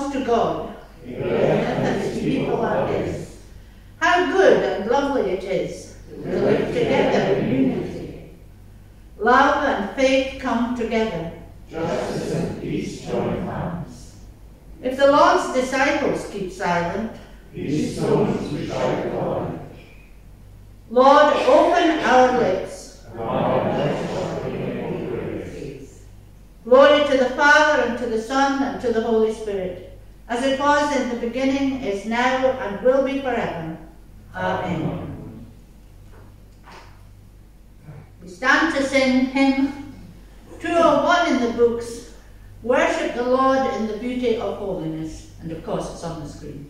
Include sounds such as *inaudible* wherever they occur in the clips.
belongs to God, and its people are His. How good and lovely it is to live together in unity. Love and faith come together. Justice and peace join hands. If the Lord's disciples keep silent, These stones shall God. Lord, open our lips. Glory to the Father, and to the Son, and to the Holy Spirit, as it was in the beginning, is now, and will be forever. Amen. We stand to sing hymn 201 in the books, Worship the Lord in the Beauty of Holiness, and of course it's on the screen.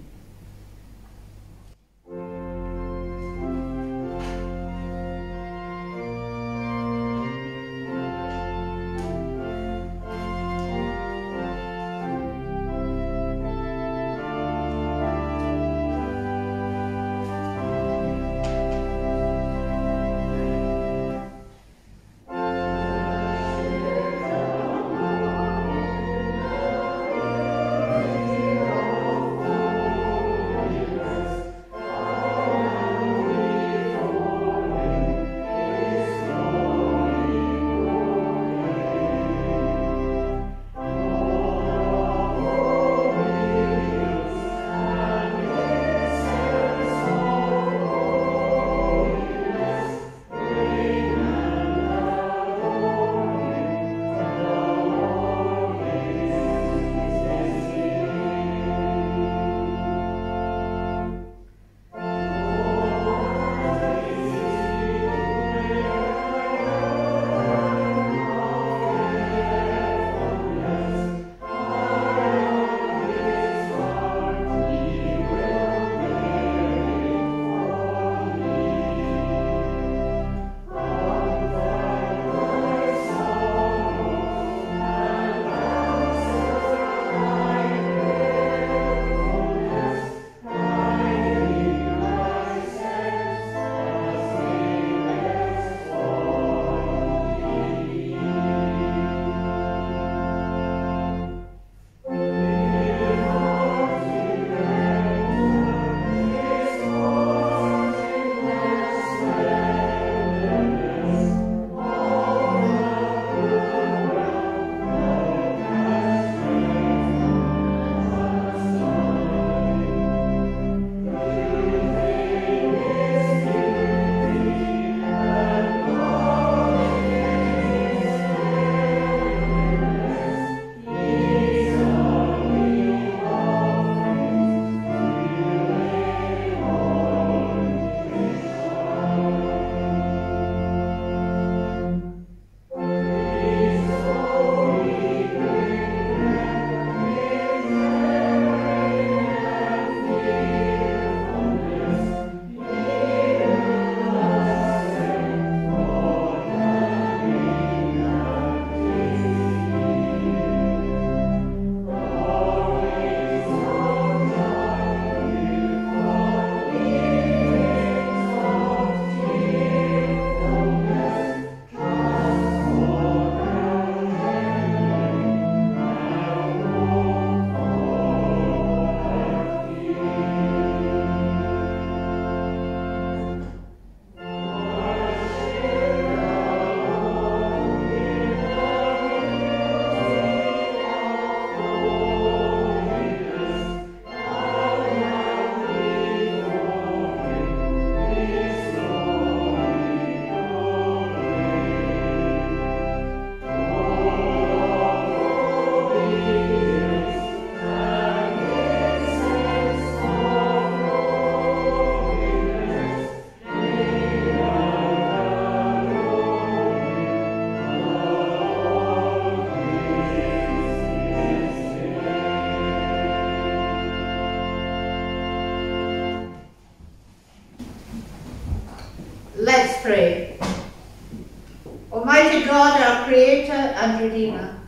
Redeemer,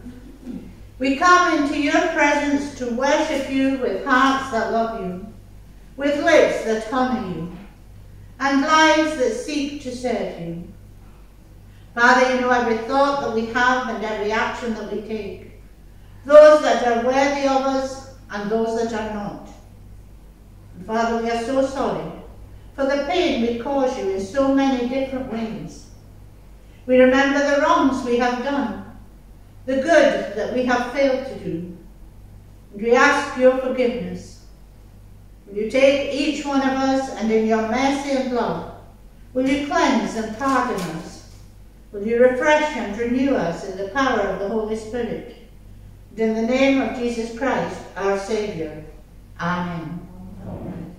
we come into your presence to worship you with hearts that love you, with lips that honour you, and lives that seek to serve you. Father, you know every thought that we have and every action that we take, those that are worthy of us and those that are not. And Father, we are so sorry for the pain we cause you in so many different ways. We remember the wrongs we have done, the good that we have failed to do, and we ask your forgiveness. Will you take each one of us and in your mercy and love, will you cleanse and pardon us? Will you refresh and renew us in the power of the Holy Spirit? And in the name of Jesus Christ, our Saviour. Amen. Amen.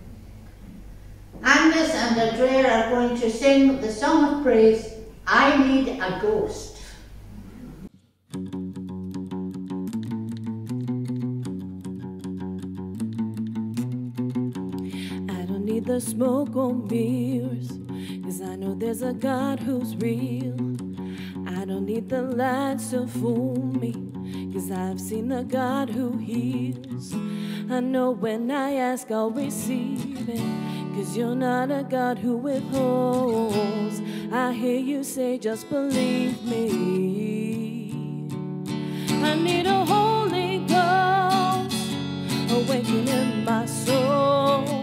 Angus and Andrea are going to sing the song of praise, I Need a Ghost. The smoke or mirrors, cause I know there's a God who's real. I don't need the lights to fool me, cause I've seen the God who heals. I know when I ask, I'll receive it, cause you're not a God who withholds. I hear you say, just believe me. I need a Holy Ghost awakening my soul.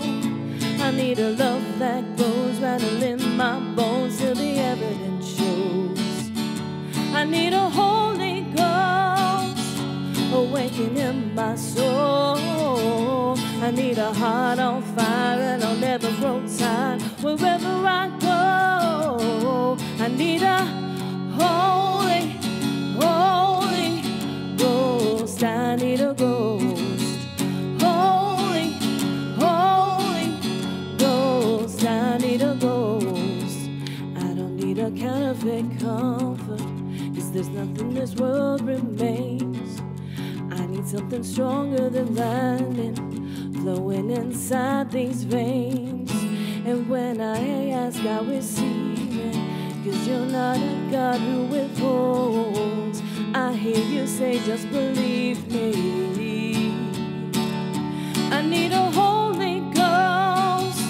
I need a love that goes rattling in my bones till the evidence shows. I need a Holy Ghost awakening in my soul. I need a heart on fire and I'll never grow tired wherever I go. I need a holy, counterfeit comfort. Cause there's nothing this world remains. I need something stronger than lightning flowing inside these veins. And when I ask, I receive it. Cause you're not a God who withholds. I hear you say, just believe me. I need a Holy Ghost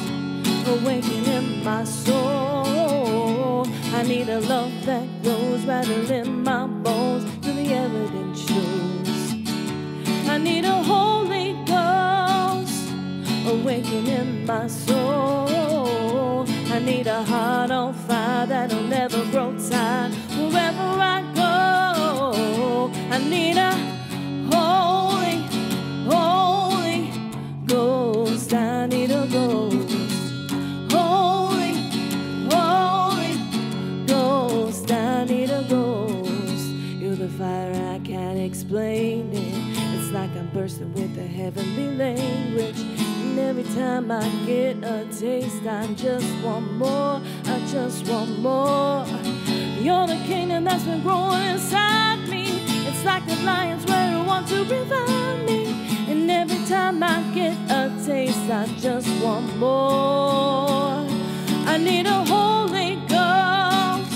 awakening in my soul. I need a love that goes rattling my bones till the evidence shows. I need a Holy Ghost awakening in my soul. I need a heart on fire that'll never grow tired wherever I go. I need a with a heavenly language. And every time I get a taste, I just want more. I just want more. You're the kingdom that's been growing inside me. It's like the lion's where it wants to revive me. And every time I get a taste, I just want more. I need a Holy Ghost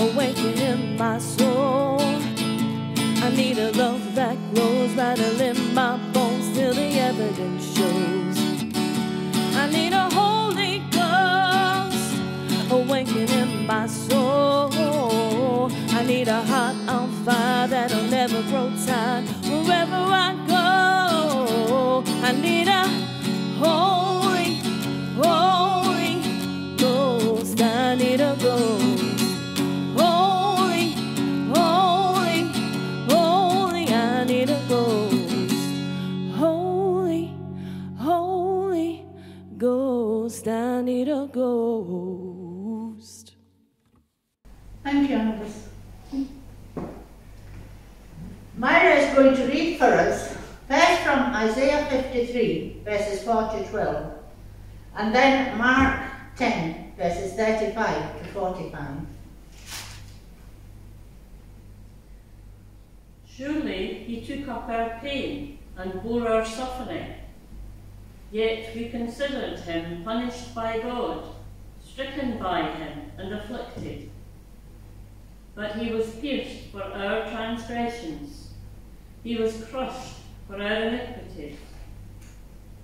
awakening in my soul. I need a love that grows rattling my bones till the evidence shows. I need a Holy Ghost awakening in my soul. I need a heart on fire that'll never grow tired Yet we considered him punished by God, stricken by him and afflicted. but he was pierced for our transgressions. He was crushed for our iniquities.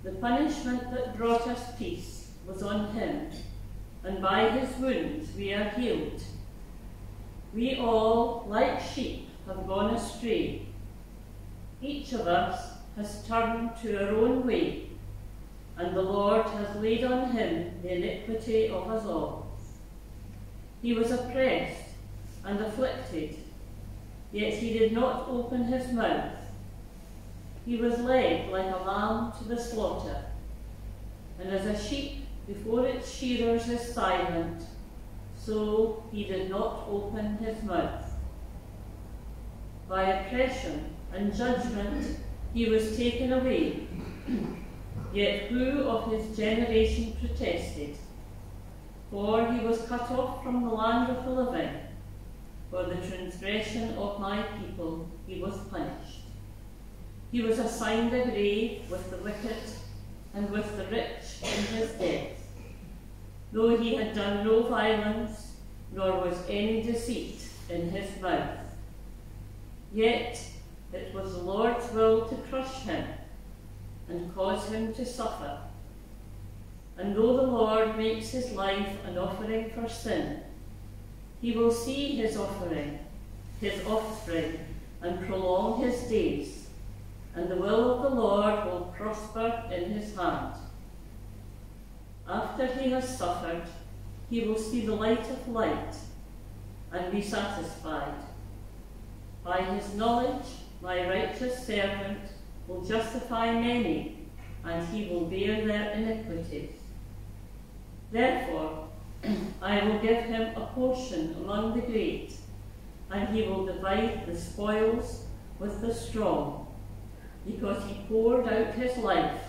The punishment that brought us peace was on him, and by his wounds we are healed. We all, like sheep, have gone astray. Each of us has turned to our own way, and the Lord has laid on him the iniquity of us all. He was oppressed and afflicted, yet he did not open his mouth. He was led like a lamb to the slaughter, and as a sheep before its shearers is silent, so he did not open his mouth. By oppression and judgment he was taken away. Yet who of his generation protested? For he was cut off from the land of the living. For the transgression of my people he was punished. He was assigned a grave with the wicked and with the rich in his death. Though he had done no violence, nor was any deceit in his mouth. Yet it was the Lord's will to crush him and cause him to suffer. And though the Lord makes his life an offering for sin, he will see his offering, his offspring, and prolong his days, and the will of the Lord will prosper in his hand. After he has suffered, he will see the light of light and be satisfied. By his knowledge, my righteous servant will justify many, and he will bear their iniquities. Therefore, *clears throat* I will give him a portion among the great, and he will divide the spoils with the strong, because he poured out his life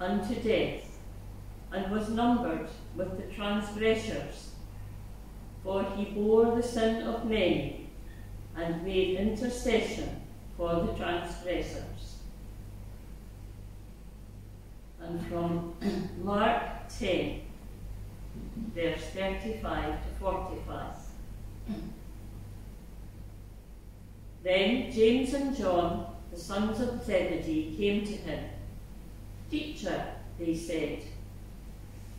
unto death, and was numbered with the transgressors. For he bore the sin of many, and made intercession for the transgressors. And from Mark 10, verse 35 to 45. Then James and John, the sons of Zebedee, came to him. Teacher, they said,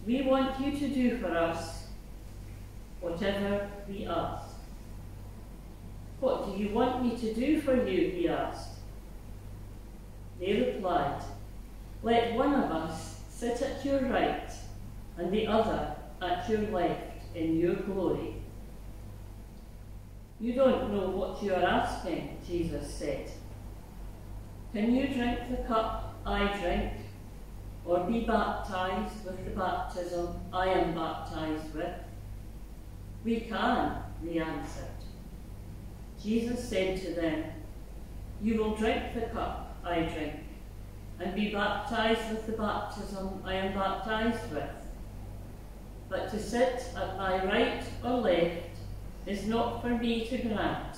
we want you to do for us whatever we ask. What do you want me to do for you? he asked. They replied, Let one of us sit at your right and the other at your left in your glory. You don't know what you are asking, Jesus said. Can you drink the cup I drink, or be baptized with the baptism I am baptized with? We can, they answered. Jesus said to them, You will drink the cup I drink, and be baptized with the baptism I am baptized with. But to sit at my right or left is not for me to grant.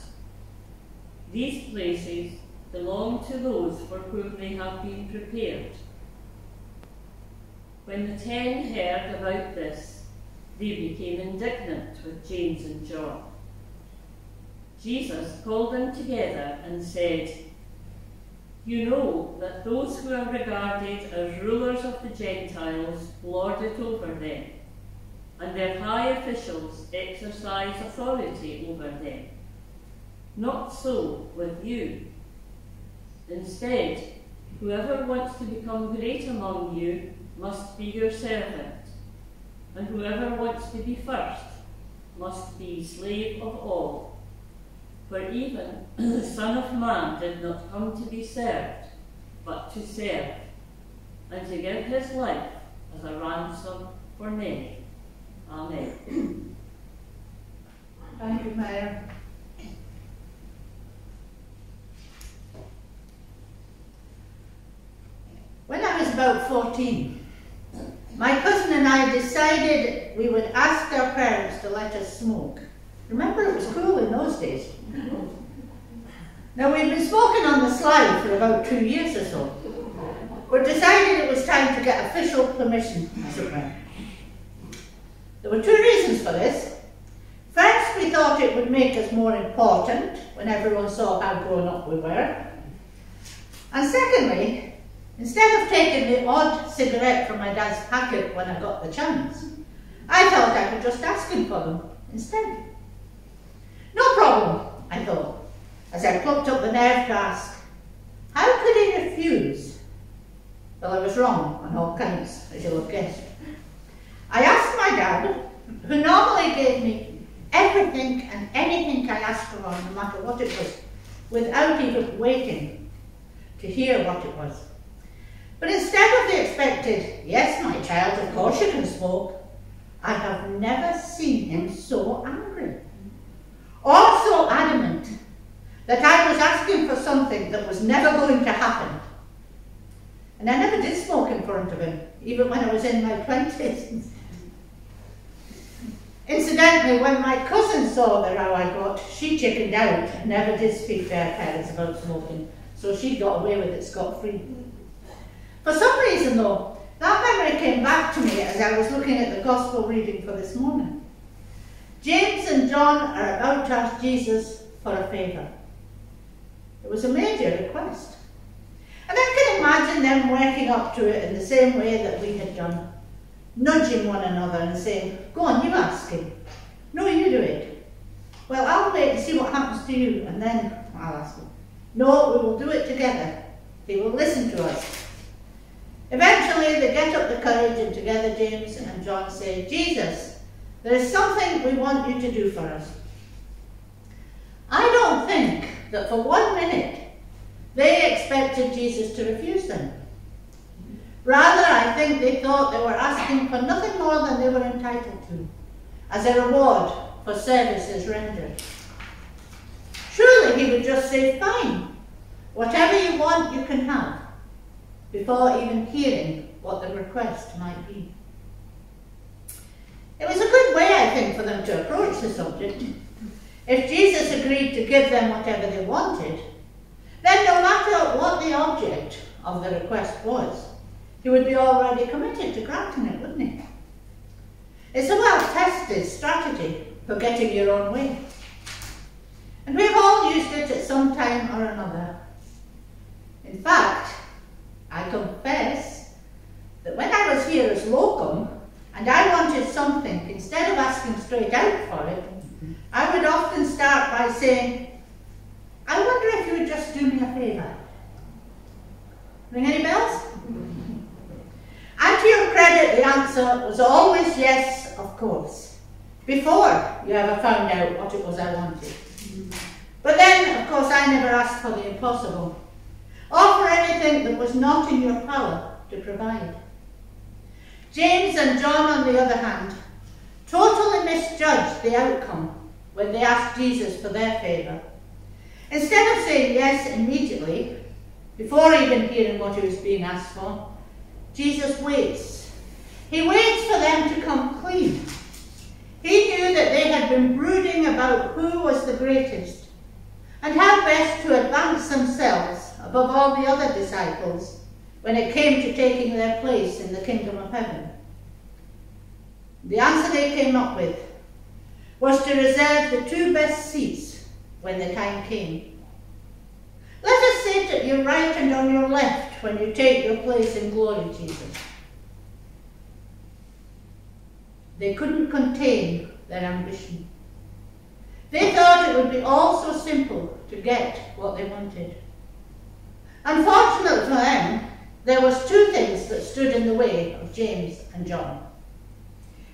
These places belong to those for whom they have been prepared. When the ten heard about this, they became indignant with James and John. Jesus called them together and said, You know that those who are regarded as rulers of the Gentiles lord it over them, and their high officials exercise authority over them. Not so with you. Instead, whoever wants to become great among you must be your servant, and whoever wants to be first must be slave of all. For even the Son of Man did not come to be served, but to serve, and to give his life as a ransom for many. Amen. Thank you, Mayor. When I was about 14, my cousin and I decided we would ask our parents to let us smoke. Remember, it was cool in those days. Now, we'd been smoking on the slide for about two years or so. We decided it was time to get official permission, as it were. There were two reasons for this. First, we thought it would make us more important when everyone saw how grown up we were. And secondly, instead of taking the odd cigarette from my dad's packet when I got the chance, I thought I could just ask him for them instead. No problem, I thought, as I plucked up the nerve to ask. How could he refuse? Well, I was wrong on all counts, as you'll have guessed. I asked my dad, who normally gave me everything and anything I asked for, no matter what it was, without even waiting to hear what it was. But instead of the expected, yes, my child, of course you can smoke, I have never seen him so angry or so adamant that I was asking for something that was never going to happen. And I never did smoke in front of him, even when I was in my 20s. Incidentally, when my cousin saw the row I got, she chickened out and never did speak to her parents about smoking, so she got away with it scot-free. For some reason though, that memory came back to me as I was looking at the Gospel reading for this morning. James and John are about to ask Jesus for a favour. It was a major request. And I can imagine them working up to it in the same way that we had done, nudging one another and saying, Go on, you ask him. No, you do it. Well, I'll wait and see what happens to you, and then I'll ask him. No, we will do it together. He will listen to us. Eventually, they get up the courage, and together James and John say, Jesus, there is something we want you to do for us. I don't think that for one minute they expected Jesus to refuse them. Rather, I think they thought they were asking for nothing more than they were entitled to, as a reward for services rendered. Surely he would just say, fine, whatever you want you can have, before even hearing what the request might be. It was a good way, I think, for them to approach the subject. If Jesus agreed to give them whatever they wanted, then no matter what the object of the request was, he would be already committed to granting it, wouldn't he? It's a well-tested strategy for getting your own way. And we've all used it at some time or another. In fact, I confess that when I was here as locum, and I wanted something, instead of asking straight out for it, I would often start by saying, I wonder if you would just do me a favour. Ring any bells? And to your credit, the answer was always yes, of course, before you ever found out what it was I wanted. But then, of course, I never asked for the impossible, or for anything that was not in your power to provide. James and John, on the other hand, totally misjudged the outcome when they asked Jesus for their favour. Instead of saying yes immediately, before even hearing what he was being asked for, Jesus waits. He waits for them to come clean. He knew that they had been brooding about who was the greatest and how best to advance themselves above all the other disciples when it came to taking their place in the kingdom of heaven. The answer they came up with was to reserve the two best seats when the time came. Let us sit at your right and on your left when you take your place in glory, Jesus. They couldn't contain their ambition. They thought it would be all so simple to get what they wanted. Unfortunately for them, there was two things that stood in the way of James and John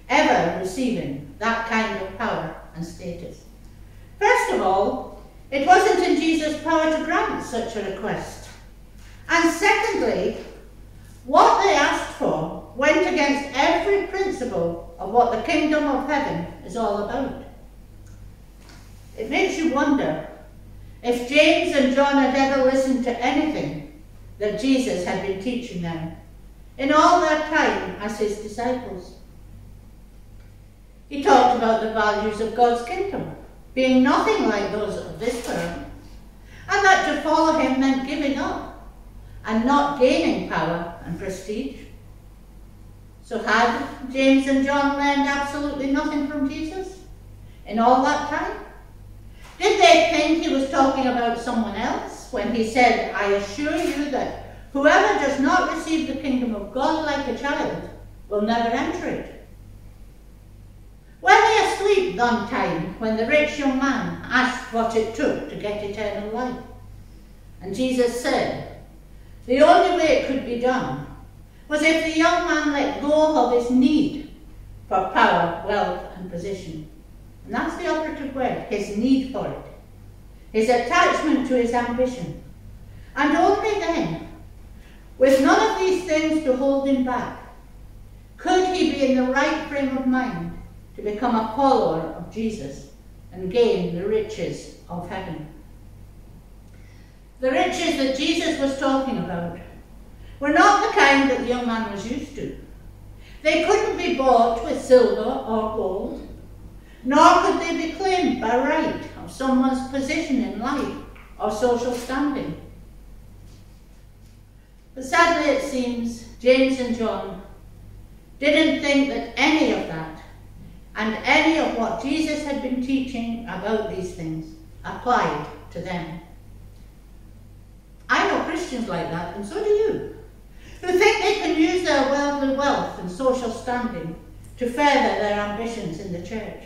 ever receiving that kind of power and status. First of all, it wasn't in Jesus' power to grant such a request. And secondly, what they asked for went against every principle of what the kingdom of heaven is all about. It makes you wonder if James and John had ever listened to anything that Jesus had been teaching them in all that time as his disciples. He talked about the values of God's kingdom, being nothing like those of this world, and that to follow him meant giving up and not gaining power and prestige. So had James and John learned absolutely nothing from Jesus? in all that time? Did they think he was talking about someone else when he said, I assure you that whoever does not receive the kingdom of God like a child will never enter it? Were they asleep one time when the rich young man asked what it took to get eternal life? And Jesus said, the only way it could be done was if the young man let go of his need for power, wealth, and position. And that's the operative word, his need for it. His attachment to his ambition. And only then, with none of these things to hold him back, could he be in the right frame of mind to become a follower of Jesus and gain the riches of heaven. The riches that Jesus was talking about were not the kind that the young man was used to. They couldn't be bought with silver or gold, nor could they be claimed by right someone's position in life or social standing. But sadly, it seems James and John didn't think that any of that and any of what Jesus had been teaching about these things applied to them. I know Christians like that, and so do you, who think they can use their worldly wealth and social standing to further their ambitions in the church.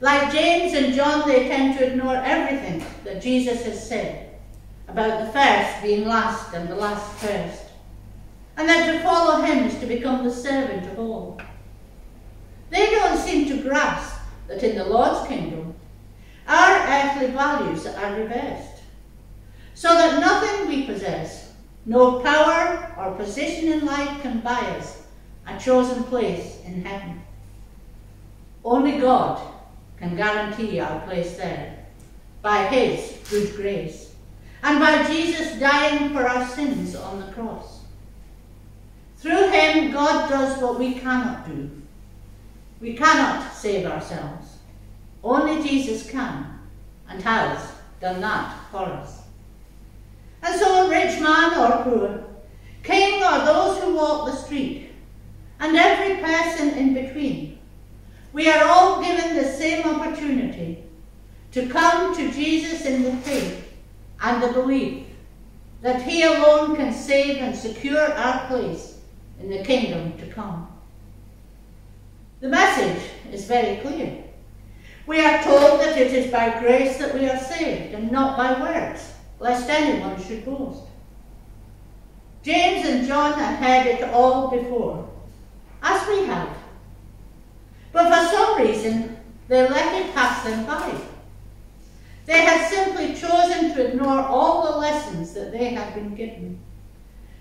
Like James and John, they tend to ignore everything that Jesus has said about the first being last and the last first, and that to follow him is to become the servant of all. They don't seem to grasp that in the Lord's kingdom, our earthly values are reversed, so that nothing we possess, no power or position in life can buy us a chosen place in heaven. Only God can guarantee our place there by His good grace and by Jesus dying for our sins on the cross. Through Him, God does what we cannot do we cannot save ourselves. Only Jesus can and has done that for us. And so, rich man or poor, king or those who walk the street, and every person in between, we are all given the same opportunity to come to Jesus in the faith and the belief that He alone can save and secure our place in the kingdom to come. The message is very clear. We are told that it is by grace that we are saved and not by works, lest anyone should boast. James and John have had it all before, as we have. But for some reason, they let it pass them by. They had simply chosen to ignore all the lessons that they had been given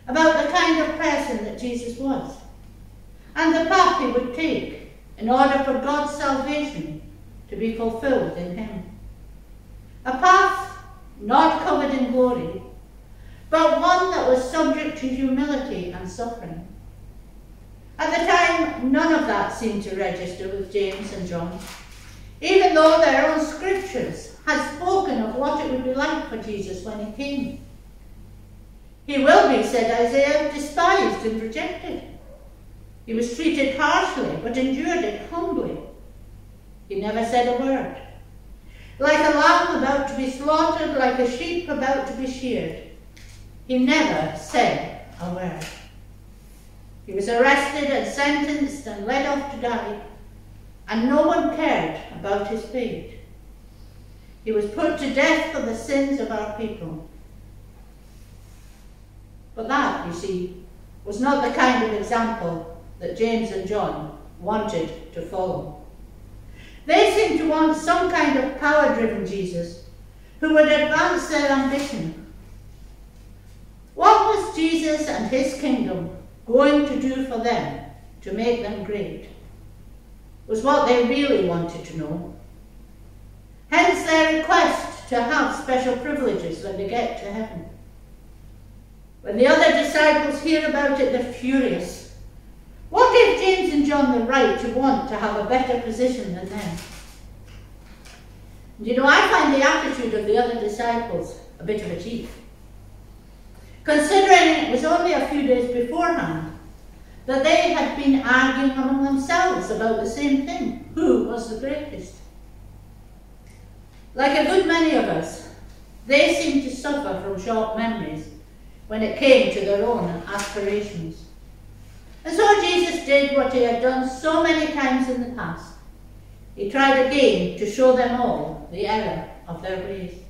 about the kind of person that Jesus was and the path he would take in order for God's salvation to be fulfilled in him. A path not covered in glory, but one that was subject to humility and suffering. At the time, none of that seemed to register with James and John, even though their own scriptures had spoken of what it would be like for Jesus when he came. He will be, said Isaiah, despised and rejected he was treated harshly, but endured it humbly. He never said a word. Like a lamb about to be slaughtered, like a sheep about to be sheared, he never said a word. He was arrested and sentenced and led off to die, and no one cared about his fate. He was put to death for the sins of our people. But that, you see, was not the kind of example that James and John wanted to follow. They seemed to want some kind of power-driven Jesus who would advance their ambition. What was Jesus and his kingdom going to do for them to make them great? Was what they really wanted to know. Hence their request to have special privileges when they get to heaven. When the other disciples hear about it, they're furious what gave James and John the right to want to have a better position than them? And you know, I find the attitude of the other disciples a bit of a cheat. Considering it was only a few days beforehand that they had been arguing among themselves about the same thing who was the greatest. Like a good many of us, they seemed to suffer from short memories when it came to their own aspirations. And so Jesus did what he had done so many times in the past. He tried again to show them all the error of their ways.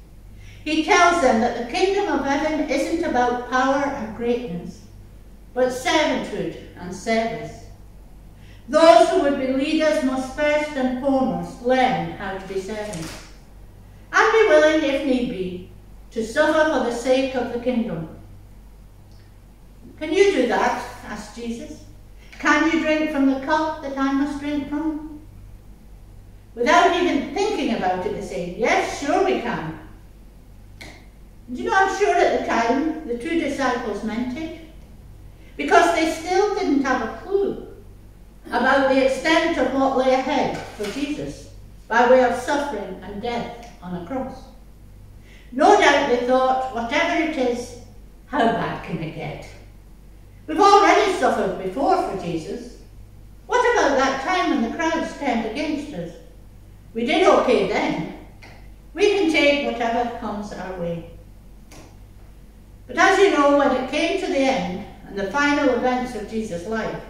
He tells them that the kingdom of heaven isn't about power and greatness, but servanthood and service. Those who would be leaders must first and foremost learn how to be servants, and be willing, if need be, to suffer for the sake of the kingdom. Can you do that? asked Jesus. Can you drink from the cup that I must drink from? Without even thinking about it, they say, Yes, sure we can. And you know, I'm sure at the time the two disciples meant it because they still didn't have a clue about the extent of what lay ahead for Jesus by way of suffering and death on a cross. No doubt they thought, whatever it is, how bad can it get? We've already suffered before for Jesus. What about that time when the crowds turned against us? We did okay then. We can take whatever comes our way. But as you know, when it came to the end and the final events of Jesus' life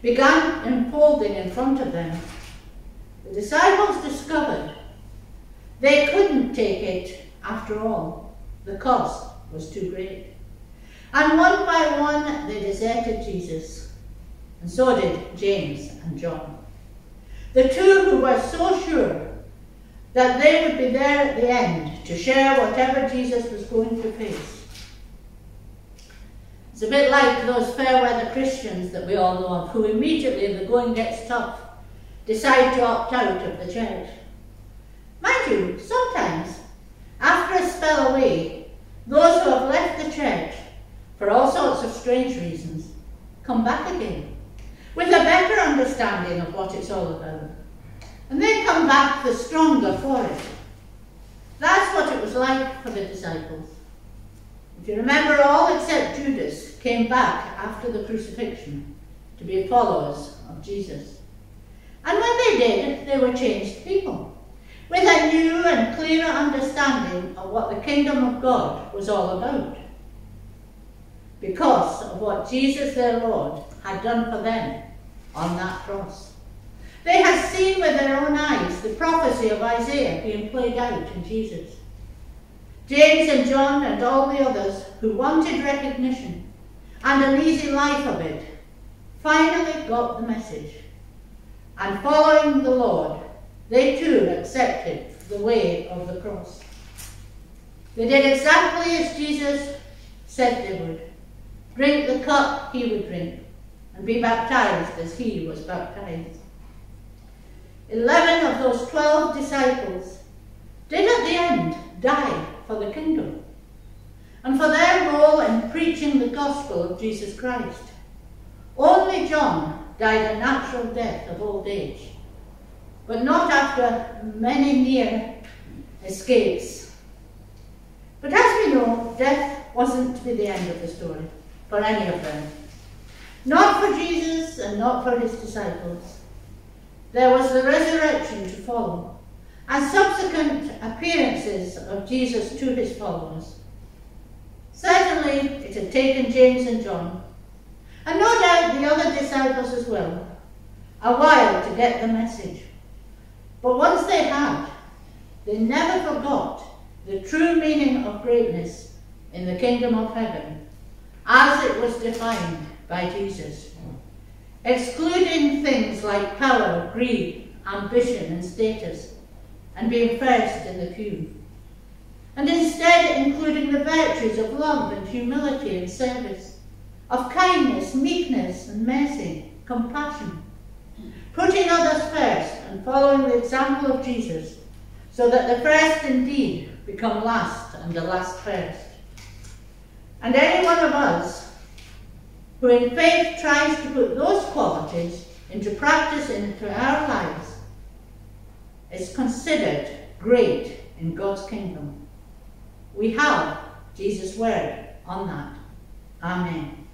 began unfolding in front of them, the disciples discovered they couldn't take it after all. The cost was too great. And one by one they deserted Jesus, and so did James and John. The two who were so sure that they would be there at the end to share whatever Jesus was going to face. It's a bit like those fair weather Christians that we all know of, who immediately, if the going gets tough, decide to opt out of the church. Mind you, sometimes, after a spell away, those who have left the church for all sorts of strange reasons, come back again with a better understanding of what it's all about. And they come back the stronger for it. That's what it was like for the disciples. If you remember, all except Judas came back after the crucifixion to be followers of Jesus. And when they did, they were changed people with a new and clearer understanding of what the kingdom of God was all about because of what Jesus their Lord had done for them on that cross. They had seen with their own eyes the prophecy of Isaiah being played out in Jesus. James and John and all the others who wanted recognition and an easy life of it finally got the message. And following the Lord, they too accepted the way of the cross. They did exactly as Jesus said they would drink the cup he would drink, and be baptized as he was baptized. Eleven of those twelve disciples did at the end die for the kingdom and for their role in preaching the gospel of Jesus Christ. Only John died a natural death of old age, but not after many near escapes. But as we know, death wasn't to be the end of the story for any of them. Not for Jesus and not for his disciples. There was the resurrection to follow, and subsequent appearances of Jesus to his followers. Certainly, it had taken James and John, and no doubt the other disciples as well, a while to get the message. But once they had, they never forgot the true meaning of greatness in the kingdom of heaven as it was defined by Jesus, excluding things like power, greed, ambition, and status, and being first in the queue, and instead including the virtues of love and humility and service, of kindness, meekness, and mercy, compassion, putting others first and following the example of Jesus, so that the first indeed become last and the last first. And any one of us who in faith tries to put those qualities into practice into our lives is considered great in God's kingdom. We have Jesus' word on that. Amen.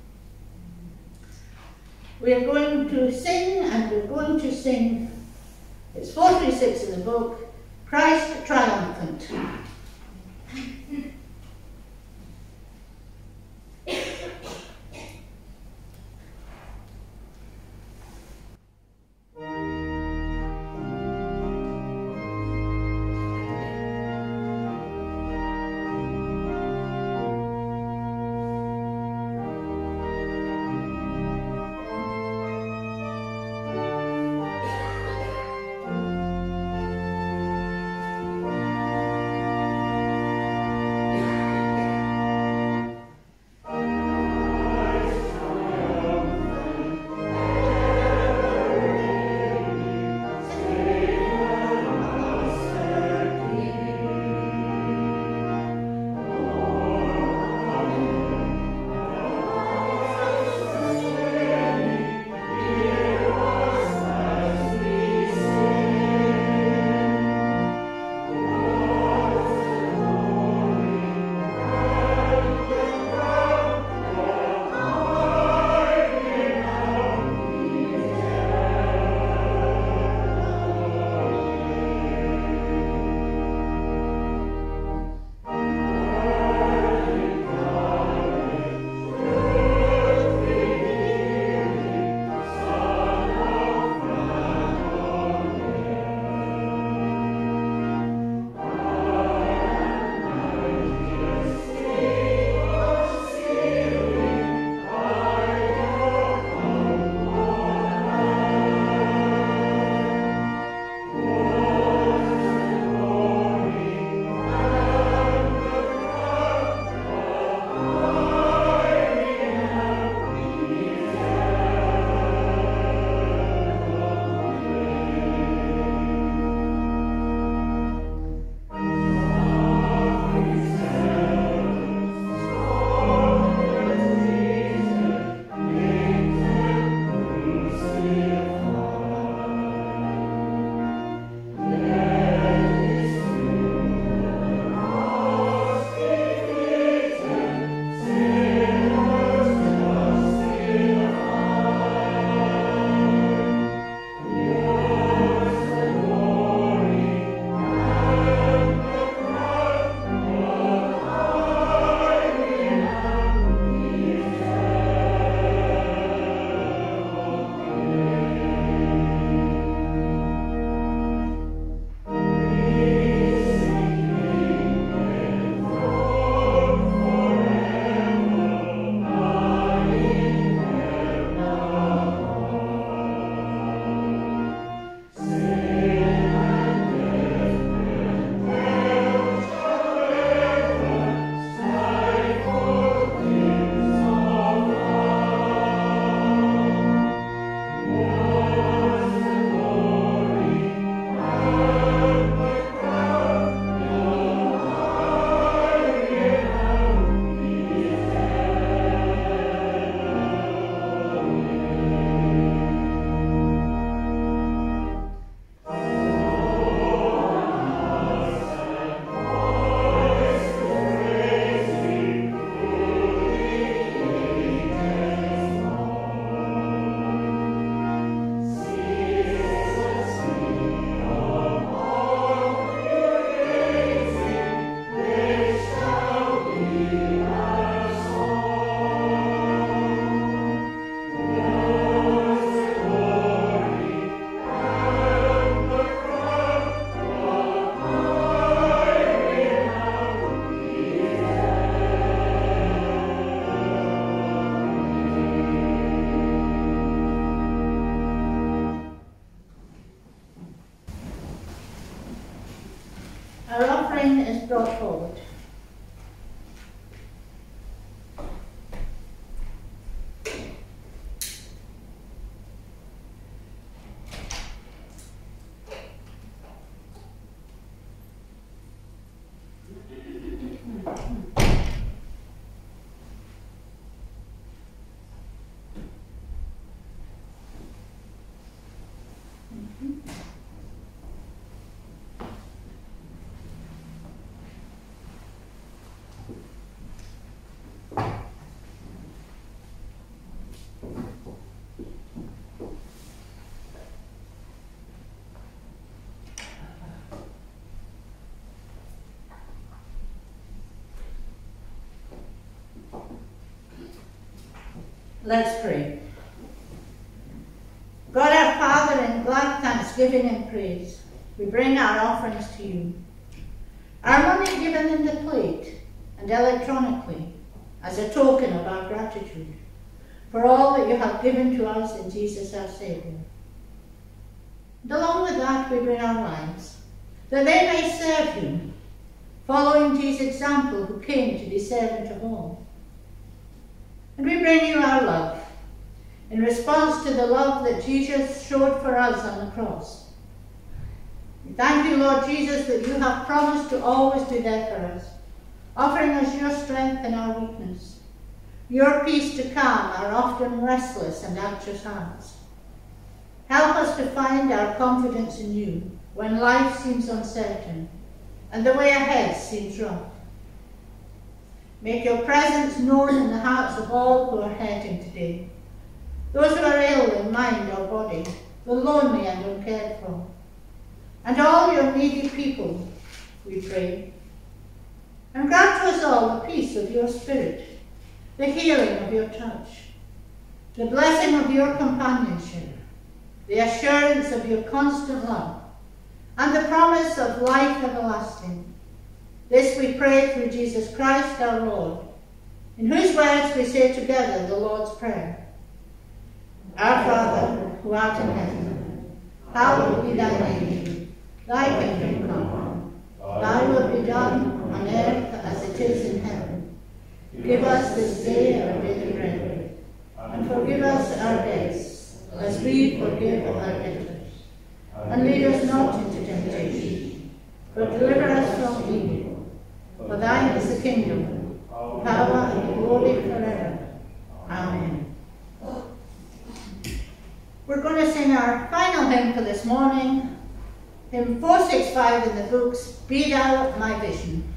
We are going to sing and we're going to sing, it's 436 in the book, Christ triumphant. Let's pray. God our Father, in glad thanksgiving and praise, we bring our offerings to you. Our money given in the plate and electronically as a token of our gratitude for all that you have given to us in Jesus our Saviour. And along with that, we bring our lives, that they may serve you, following Jesus' example who came to be servant of all. And we bring you our love, in response to the love that Jesus showed for us on the cross. We thank you, Lord Jesus, that you have promised to always be there for us, offering us your strength in our weakness, your peace to calm our often restless and anxious hearts. Help us to find our confidence in you when life seems uncertain and the way ahead seems rough. Make your presence known in the hearts of all who are hurting today. Those who are ill in mind or body, the lonely and uncared for. And all your needy people, we pray. And grant to us all the peace of your spirit, the healing of your touch, the blessing of your companionship, the assurance of your constant love, and the promise of life everlasting. This we pray through Jesus Christ our Lord, in whose words we say together the Lord's Prayer. Our Father, who art in heaven, hallowed be thy name. Thy kingdom come. Thy will be done on earth as it is in heaven. Give us this day our daily bread, and forgive us our debts, as we forgive our debtors. And lead us not into temptation, but deliver us from evil. For thine is the kingdom, power, and glory forever. Amen. We're going to sing our final hymn for this morning, hymn 465 in the books, Be Thou My Vision.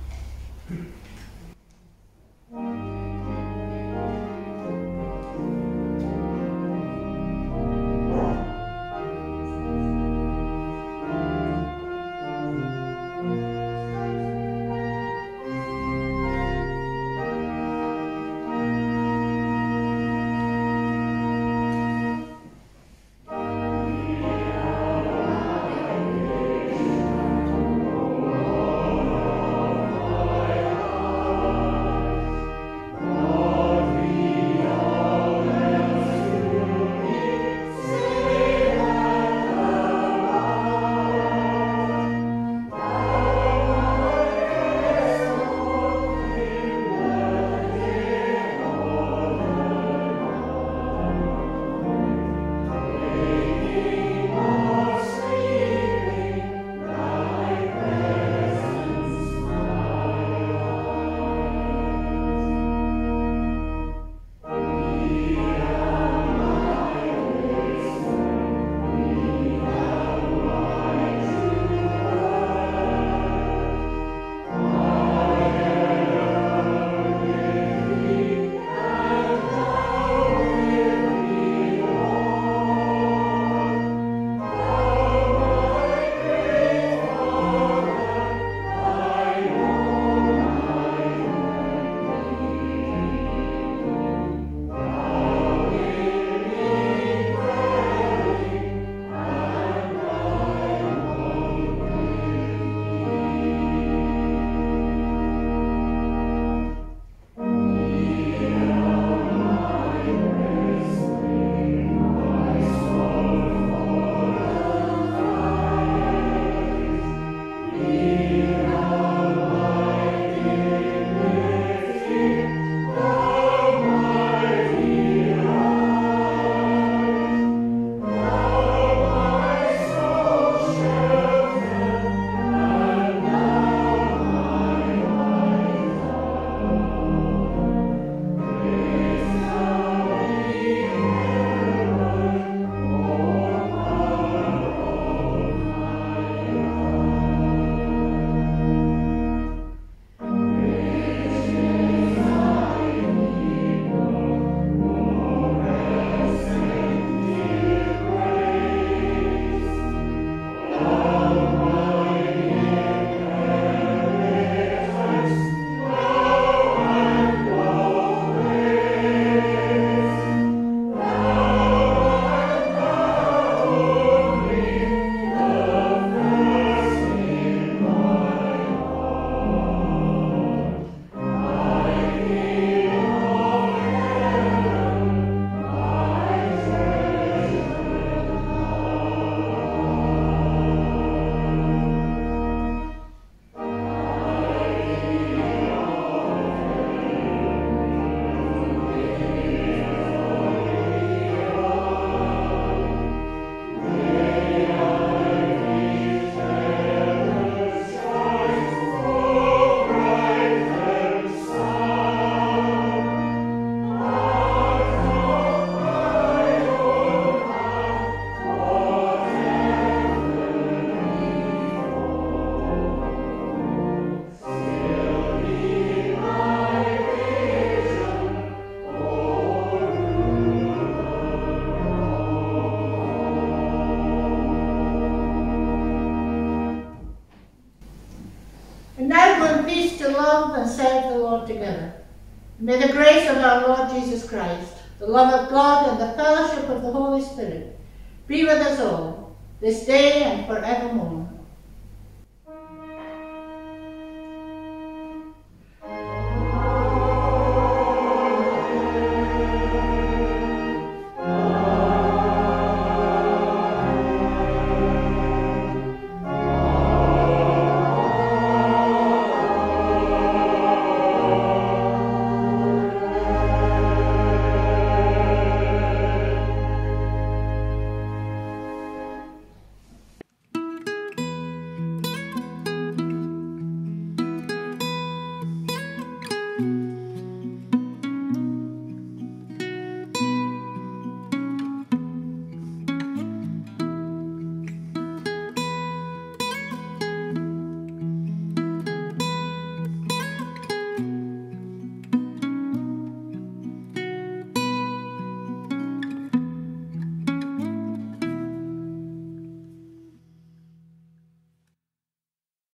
Jesus Christ, the love of God, and the fellowship of the Holy Spirit be with us all, this day and forevermore.